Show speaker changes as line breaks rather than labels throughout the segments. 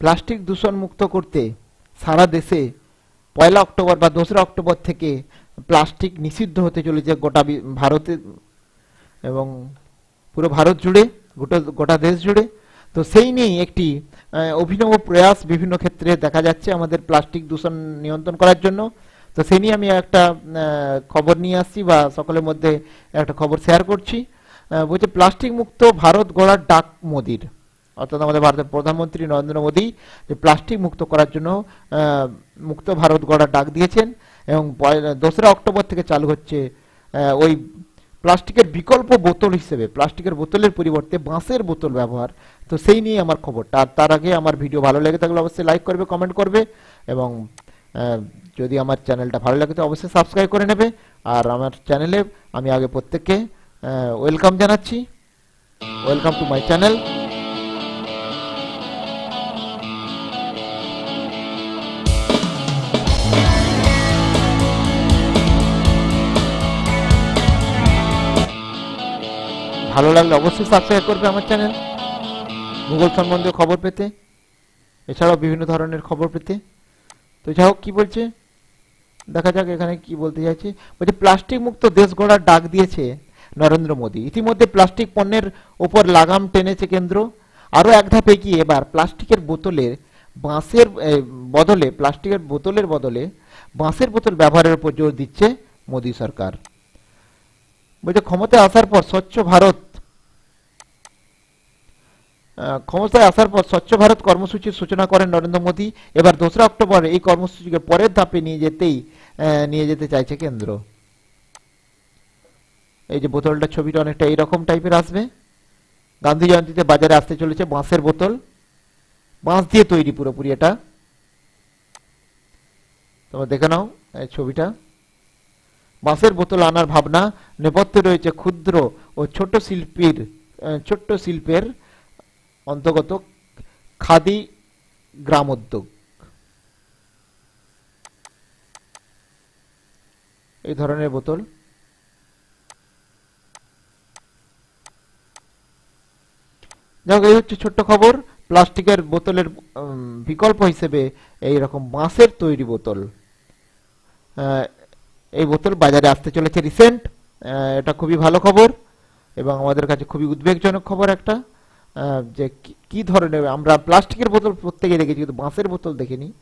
Plastic দূষণ মুক্ত করতে সারা দেশে পয়লা অক্টোবর বা দোসরা অক্টোবর থেকে প্লাস্টিক নিষিদ্ধ হতে চলেছে গোটা ভারতে এবং পুরো ভারত জুড়ে, গোটা গোটা দেশ জুড়ে। তো সেই নিয়েই একটি অভিনব প্রয়াস বিভিন্ন ক্ষেত্রে দেখা যাচ্ছে আমাদের প্লাস্টিক দূষণ নিয়ন্ত্রণ করার জন্য। তো সেই নিয়ে আমি একটা খবর নিয়ে আসছি বা সকলের মধ্যে একটা খবর শেয়ার করছি। বলছে, প্লাস্টিক মুক্ত ভারত গড়ার ডাক মোদির। অর্থাৎ আমাদের ভারতের প্রধানমন্ত্রী নরেন্দ্র মোদী যে প্লাস্টিক মুক্ত করার জন্য মুক্ত ভারত গড়ার ডাক দিয়েছেন এবং দোসরা অক্টোবর থেকে চালু হচ্ছে ওই প্লাস্টিকের বিকল্প বোতল হিসেবে, প্লাস্টিকের বোতলের পরিবর্তে বাঁশের বোতল ব্যবহার। তো সেই নিয়ে আমার খবরটা। আর তার আগে আমার ভিডিও ভালো লেগে থাকলে অবশ্যই লাইক করবে, কমেন্ট করবে এবং যদি আমার চ্যানেলটা ভালো লাগে তো অবশ্যই সাবস্ক্রাইব করে নেবে। আর আমার চ্যানেলে আমি আগে প্রত্যেককে ওয়েলকাম জানাচ্ছি। Welcome to my channel. ভালো লাগলে অবশ্যই সাবস্ক্রাইব করবে আমার চ্যানেল ভূগোল সম্বন্ধে খবর পেতে। এছাড়াও বিভিন্ন ধরনের খবর পেতে। তো যাই হোক, কি বলছে? দেখা যাক এখানে কি বলতে চাইছে। বলছে, প্লাস্টিক মুক্ত দেশ গড়ার ডাক দিয়েছে নরেন্দ্র মোদী। ইতিমধ্যে প্লাস্টিক পণ্যের ওপর লাগাম টেনেছে কেন্দ্র। আরও এক ধাপ এগিয়ে এবার প্লাস্টিকের বোতলের বাঁশের বদলে, প্লাস্টিকের বোতলের বদলে বাঁশের বোতল ব্যবহারের উপর জোর দিচ্ছে মোদী সরকার। বলছে, ক্ষমতায় আসার পর স্বচ্ছ ভারত ক্ষমতায় আসার পর স্বচ্ছ ভারত কর্মসূচির সূচনা করেন নরেন্দ্র মোদী। এবার দোসরা অক্টোবর এই কর্মসূচিকে পরের ধাপে নিয়ে যেতেই নিয়ে যেতে চাইছে কেন্দ্র। এই যে বোতলটা ছবিটা অনেকটা এইরকম টাইপের আসবে। গান্ধী জয়ন্তীতে বাজারে আসতে চলেছে বাঁশের বোতল। বাঁশ দিয়ে তৈরি পুরোপুরি এটা। তোমরা দেখে নাও এই ছবিটা। বাঁশের বোতল আনার ভাবনা, নেপথ্যে রয়েছে ক্ষুদ্র ও ছোট শিল্পীর ছোট্ট শিল্পের অন্তর্গত খাদি গ্রামোদ্যোগ। এই ধরনের বোতল। যাই হোক, এই হচ্ছে ছোট্ট খবর। প্লাস্টিকের বোতলের বিকল্প হিসেবে এই রকম বাঁশের তৈরি বোতল। এই বোতল বাজারে আসতে চলেছে রিসেন্ট। এটা খুবই ভালো খবর এবং আমাদের কাছে খুবই উদ্বেগজনক খবর একটা। যে কি- ধরনের, আমরা প্লাস্টিকের বোতল প্রত্যেকে দেখেছি, কিন্তু বাঁশের বোতল দেখিনি।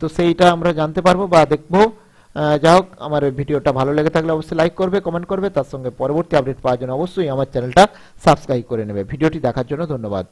তো সেইটা আমরা জানতে পারব বা দেখব। যাই হোক, আমার ভিডিওটা ভালো লেগে থাকলে অবশ্যই লাইক করবে কমেন্ট করবে। তার সঙ্গে পরবর্তী আপডেট পাওয়ার জন্য অবশ্যই আমার চ্যানেলটা সাবস্ক্রাইব করে নেবে। ভিডিওটি দেখার জন্য ধন্যবাদ।